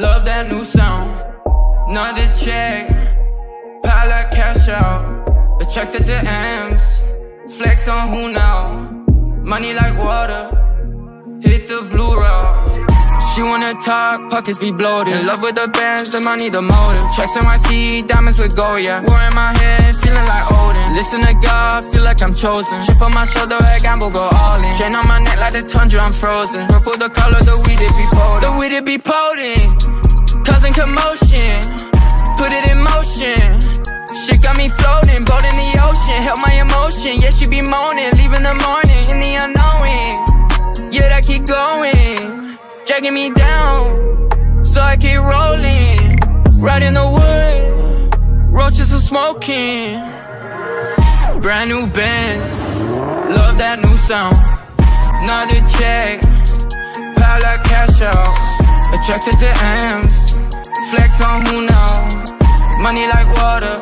Love that new sound. Another check. Pile cash out. Attracted to M's. Flex on who now. Money like water. Hit the blue rock. She wanna talk, pockets be bloated. In love with the bands, the money, the motive. Checks in my seat, diamonds with gold, yeah. War in my head, feeling like oh like I'm chosen. Chip on my shoulder, I gamble, go all in. Chain on my neck like the tundra, I'm frozen. Purple the color, the weed it be potent. The weed it be potent. Causing commotion, put it in motion. Shit got me floating, boat in the ocean. Help my emotion, yeah, she be moaning. Leaving the morning in the unknowing. Yeah, that keep going dragging me down. So I keep rolling, right in the wood, roaches are smoking. Brand new Benz, love that new sound. Another check, pile like cash out. Attracted to M's, flex on who now. Money like water,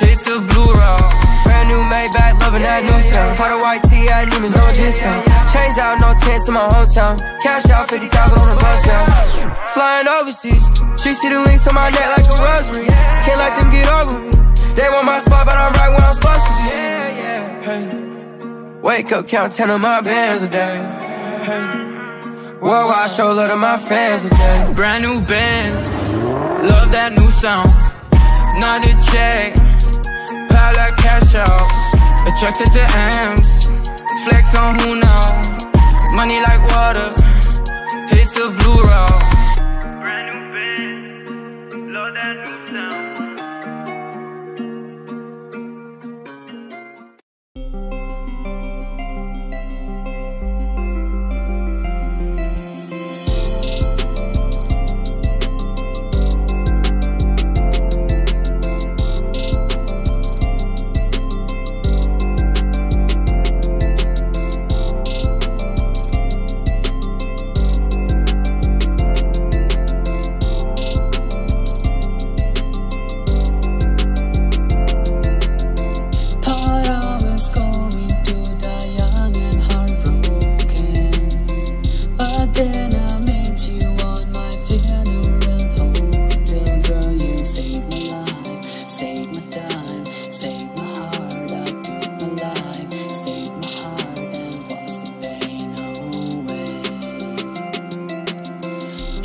hit the blue route. Brand new Maybach, loving that new sound. Part of white I need no discount. Chains out, no tents in my hometown. Cash out, 50,000 on the bus now. Flying overseas, she see the links on my neck like a rosary. Can't let them get over me. They want my spot, but I'm right where I'm supposed to be. Hey. Wake up, count 10 of my bands a day. Hey. Worldwide show love to my fans a day. Brand new Benz, love that new sound. Another check, pile like cash out. Attracted to M's, flex on who now. Money like water, hit the blue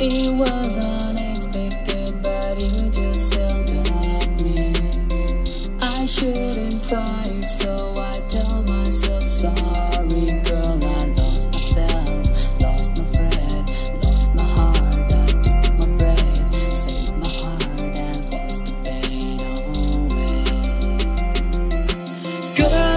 It was unexpected, but you just held at me. I shouldn't it, so I tell myself sorry, girl. I lost myself, lost my breath, lost my heart. I took my breath, saved my heart, and the pain away. Girl